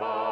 Papa.